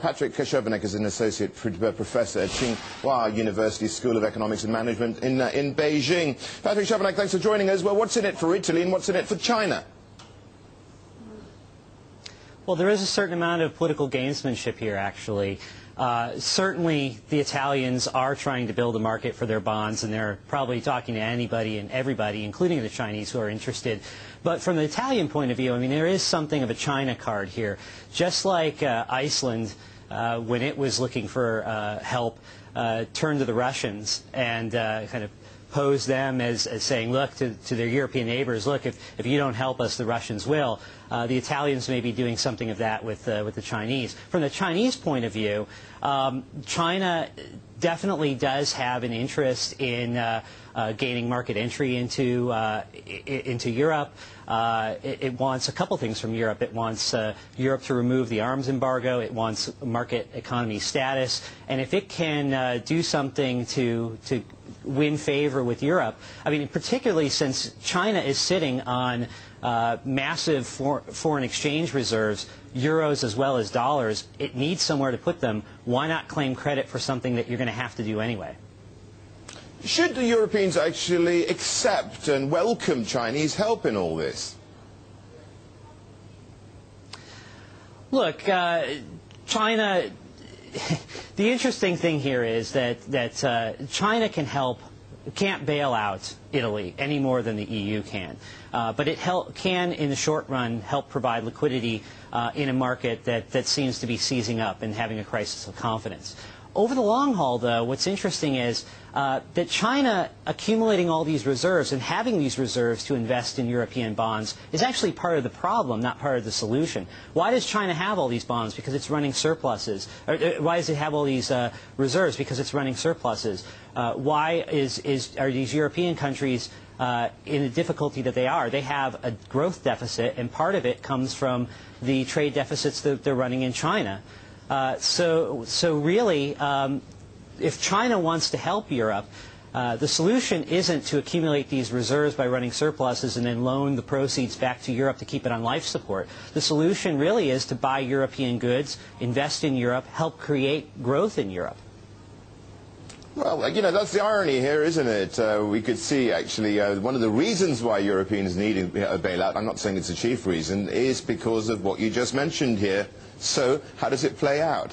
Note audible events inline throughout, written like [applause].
Patrick Chovanec is an associate uh, professor at Tsinghua University School of Economics and Management in, uh, in Beijing. Patrick Chovanec, thanks for joining us. Well, what's in it for Italy and what's in it for China? Well, there is a certain amount of political gamesmanship here, actually. Uh, certainly, the Italians are trying to build a market for their bonds, and they're probably talking to anybody and everybody, including the Chinese, who are interested. But from the Italian point of view, I mean, there is something of a China card here. Just like uh, Iceland, when it was looking for uh, help, uh, turned to the Russians and uh, kind of pose them as, as saying, look, to, to, their European neighbors, look, if, if you don't help us, the Russians will. Uh, the Italians may be doing something of that with, uh, with the Chinese. From the Chinese point of view, um, China definitely does have an interest in uh, uh gaining market entry into, uh, into Europe. Uh, it, it, wants a couple things from Europe. It wants Europe to remove the arms embargo. It wants market economy status. And if it can do something to, to win favor with Europe. I mean, particularly since China is sitting on uh, massive for foreign exchange reserves, euros as well as dollars, it needs somewhere to put them. Why not claim credit for something that you're going to have to do anyway? Should the Europeans actually accept and welcome Chinese help in all this? Look, uh, China [laughs] the interesting thing here is that, that uh, China can help, can't bail out Italy any more than the EU can. Uh, but it help, can, in the short run, help provide liquidity uh, in a market that, that seems to be seizing up and having a crisis of confidence. Over the long haul, though, what's interesting is uh, that China accumulating all these reserves and having these reserves to invest in European bonds is actually part of the problem, not part of the solution. Why does China have all these bonds? Because it's running surpluses. Or, uh, why does it have all these uh, reserves? Because it's running surpluses. Uh, why is, is, are these European countries uh, in the difficulty that they are? They have a growth deficit, and part of it comes from the trade deficits that they're running in China. Uh, so, so really, um, if China wants to help Europe, uh, the solution isn't to accumulate these reserves by running surpluses and then loan the proceeds back to Europe to keep it on life support. The solution really is to buy European goods, invest in Europe, help create growth in Europe. Well, you know, that's the irony here, isn't it? Uh, we could see, actually, uh, one of the reasons why Europeans need a bailout, I'm not saying it's the chief reason, is because of what you just mentioned here. So, how does it play out?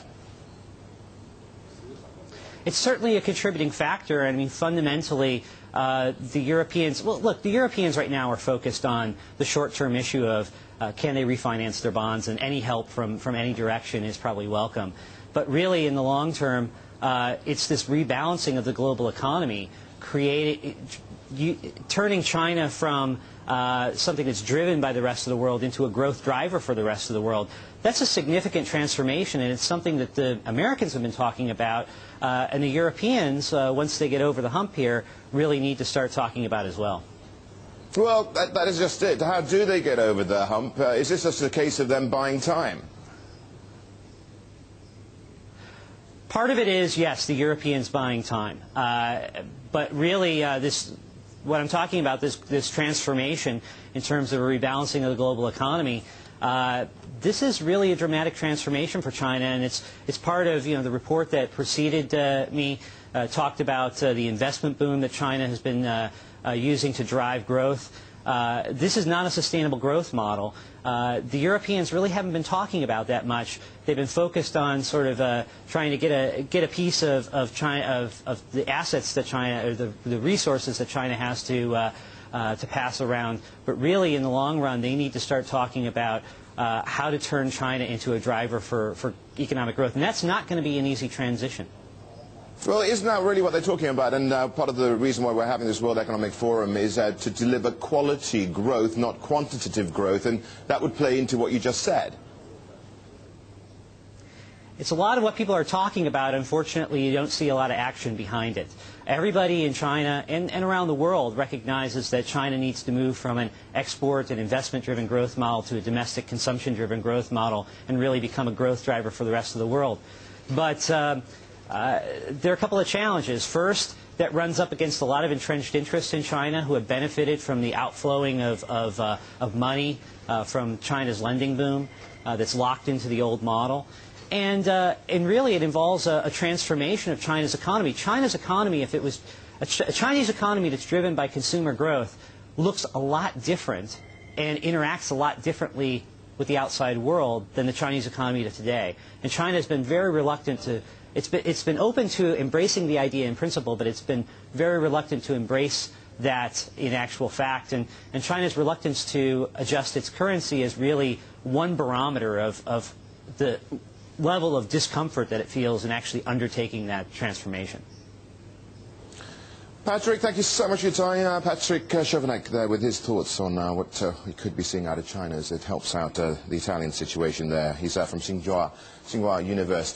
It's certainly a contributing factor. I mean, fundamentally, uh, the Europeans, well, look, the Europeans right now are focused on the short-term issue of uh, can they refinance their bonds, and any help from, from any direction is probably welcome. But really, in the long term, uh, it's this rebalancing of the global economy, creating, turning China from uh, something that's driven by the rest of the world into a growth driver for the rest of the world. That's a significant transformation, and it's something that the Americans have been talking about, uh, and the Europeans, uh, once they get over the hump here, really need to start talking about as well. Well, that, that is just it. How do they get over the hump? Uh, is this just a case of them buying time? Part of it is, yes, the Europeans buying time. Uh, but really, uh, this, what I'm talking about, this, this transformation in terms of a rebalancing of the global economy, uh, this is really a dramatic transformation for China, and it's, it's part of you know, the report that preceded uh, me uh, talked about uh, the investment boom that China has been using to drive growth. Uh, this is not a sustainable growth model. Uh, the Europeans really haven't been talking about that much. They've been focused on sort of uh, trying to get a get a piece of of China of, of the assets that China or the the resources that China has to uh, uh, to pass around. But really, in the long run, they need to start talking about how to turn China into a driver for for economic growth, and that's not going to be an easy transition. Well, isn't that really what they're talking about? And uh, part of the reason why we're having this World Economic Forum is uh, to deliver quality growth, not quantitative growth, and that would play into what you just said. It's a lot of what people are talking about. Unfortunately, you don't see a lot of action behind it. Everybody in China and, and around the world recognizes that China needs to move from an export and investment-driven growth model to a domestic consumption-driven growth model and really become a growth driver for the rest of the world. But uh, uh, there are a couple of challenges. First, that runs up against a lot of entrenched interests in China who have benefited from the outflowing of, of, uh, of money uh, from China's lending boom uh, that's locked into the old model. And, uh, and really, it involves a, a, transformation of China's economy. China's economy, if it was a, Ch a Chinese economy that's driven by consumer growth, looks a lot different and interacts a lot differently with the outside world than the Chinese economy of today. And China has been very reluctant to, it's been, it's been open to embracing the idea in principle, but it's been very reluctant to embrace that in actual fact. And, and China's reluctance to adjust its currency is really one barometer of, of the level of discomfort that it feels in actually undertaking that transformation. Patrick, thank you so much for your time. Uh, Patrick uh, there with his thoughts on uh, what uh, we could be seeing out of China as it helps out uh, the Italian situation there. He's uh, from Tsinghua, Tsinghua University.